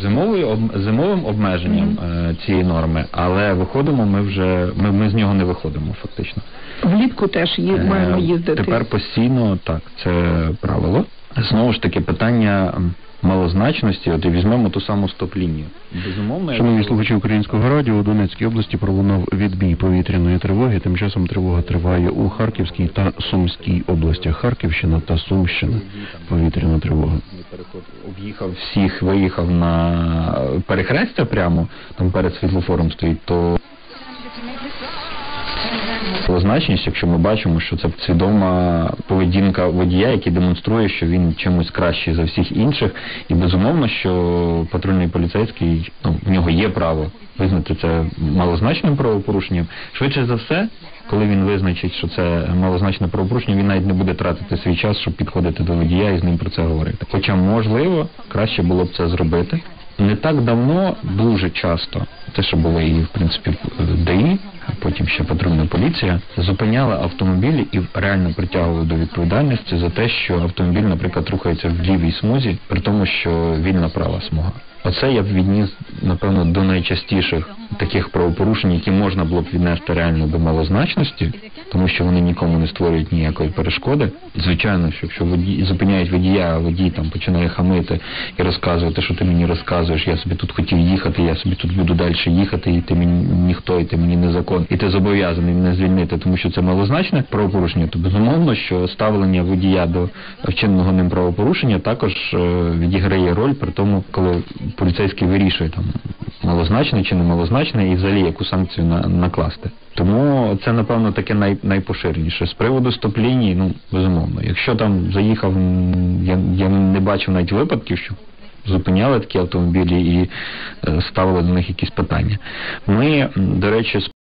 Зимовою об- зимовим обмеженням е, цієї норми, але виходимо ми вже ми, ми з нього не виходимо фактично. Влітку теж є, Е, маємо їздити. Тепер постійно так, це правило. Знову ж таки, питання малозначності, от і візьмемо ту саму стоп-лінію. Безумовно, Шановні слухачі українського радіо у Донецькій області пролунав відбій повітряної тривоги. Тим часом тривога триває у Харківській та Сумській областях. Харківщина та Сумщина. Повітряна тривога. об'їхав всіх, виїхав на перехрестя прямо, там перед світлофором стоїть, то Значність, якщо ми бачимо, що це свідома поведінка водія, який демонструє, що він чимось кращий за всіх інших, і безумовно, що патрульний поліцейський ну в нього є право визнати це малозначним правопорушенням. Швидше за все, коли він визначить, що це малозначне правопорушення, він навіть не буде тратити свій час, щоб підходити до водія і з ним про це говорити. Хоча можливо краще було б це зробити. Не так давно, дуже часто, те, що було і в принципі в ДАІ, потім ще патрульна поліція, зупиняла автомобілі і реально притягували до відповідальності за те, що автомобіль, наприклад, рухається в лівій смузі, при тому, що вільна права смуга. Оце я б відніс, напевно, до найчастіших таких правопорушень, які можна було б віднести реально до малозначності, тому що вони нікому не створюють ніякої перешкоди. Звичайно, що якщо водій зупиняють водія, а водій там починає хамити і розказувати, що ти мені розказуєш, я собі тут хотів їхати, я собі тут буду далі їхати, і ти мені ніхто, і ти мені не закон, і ти зобов'язаний мене звільнити, тому що це малозначне правопорушення, то безумовно, що ставлення водія до вчиненого ним правопорушення також е, відіграє роль при тому, коли поліцейський вирішує там малозначне чи не малозначне, і взагалі яку санкцію на, накласти. Тому це напевно таке най, найпоширеніше. З приводу стоп-лінії, ну безумовно. Якщо там заїхав, я, я не бачив навіть випадків, що зупиняли такі автомобілі і е, ставили до них якісь питання. Ми, до речі,